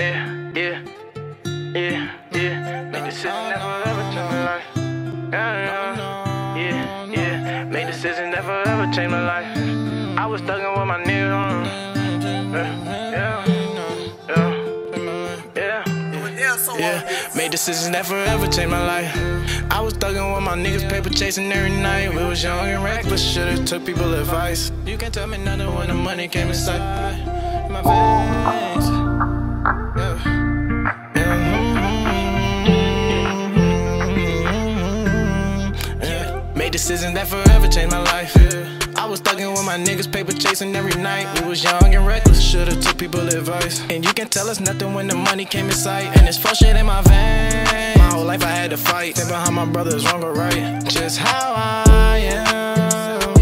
Yeah, yeah, yeah, yeah. Make decisions never ever change my life. Yeah, yeah, yeah. Make decisions never ever change my life. I was thugging with my niggas on. Yeah, yeah, yeah, yeah. Made decisions never ever change my life. I was thugging with my niggas, paper chasing every night. We was young and reckless, should've took people advice. You can't tell me nothing when the money came inside my veins. Decisions that forever changed my life. I was thugging with my niggas, paper chasing every night. We was young and reckless, should've took people advice. And you can tell us nothing when the money came in sight. And it's full shit in my veins. My whole life I had to fight. Think behind my brothers, wrong or right. Just how I am.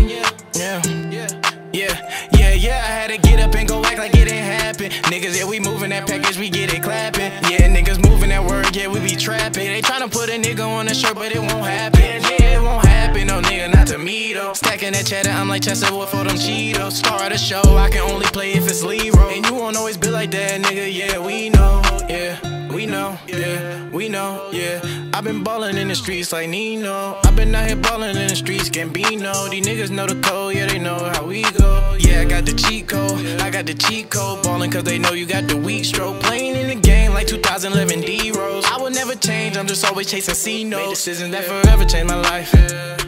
Yeah, yeah. Yeah, yeah, yeah, I had to get up and go act like it ain't happen. Niggas, yeah, we moving that package, we get it clapping. Yeah, niggas moving that word, yeah, we be trapping. They tryna put a nigga on a shirt, but it won't happen. Yeah, it won't happen, no nigga, not to me though. Stacking that cheddar, I'm like Chester Wood for them Cheetos. Star of the show, I can only play if it's Leroy. And you won't always be like that, nigga, yeah, we know, know, yeah, we know, yeah. I've been ballin' in the streets like Nino. I've been out here ballin' in the streets, Gambino. These niggas know the code, yeah, they know how we go. Yeah, I got the cheat code, I got the cheat code. Ballin' cause they know you got the weak stroke. Playing in the game like 2011 D Rose. I will never change, I'm just always chasing C notes. Made decisions that forever changed my life.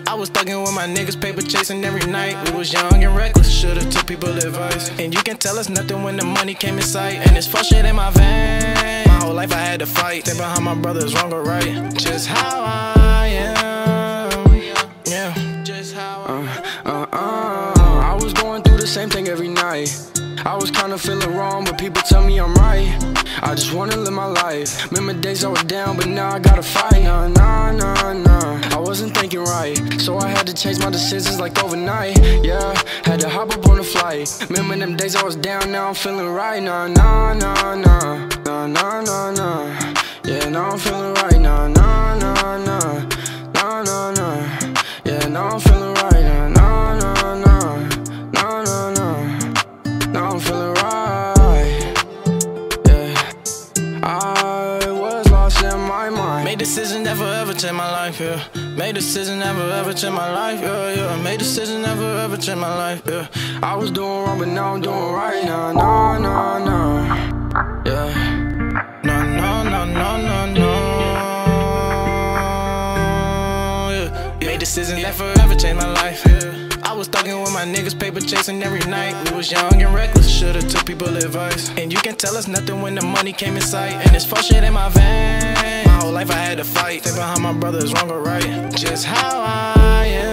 I was thugging with my niggas, paper chasing every night. We was young and reckless, should've took people advice. And you can tell us nothing when the money came in sight. And it's full shit in my veins. My whole life I had to fight. Think behind my brothers, wrong or right. Just how I am. Yeah. Just how I Uh, uh, I was going through the same thing every night. I was kinda feeling wrong, but people tell me I'm right. I just wanna live my life. Remember days I was down, but now I gotta fight. Nah, nah, nah, nah. I wasn't thinking right, so I had to change my decisions like overnight. Yeah, had to hop up on a flight. Remember them days I was down, now I'm feeling right. Nah, nah, nah, nah, nah, nah, nah, nah. Yeah, now I'm feeling right. Made decisions that forever change my life, yeah. Made decisions that forever change my life, yeah, yeah. Made decisions that forever change my life, yeah. I was doing wrong, but now I'm doing right. Nah, nah, nah, nah. Yeah. No, no, no, no, no, no. Yeah. Made decisions that forever changed my life. I was thugging with my niggas, paper chasing every night. We was young and reckless, should've took people advice. And you can tell us nothing when the money came in sight. And it's full shit in my veins. My whole life I had to fight. Think behind my brothers, wrong or right. Just how I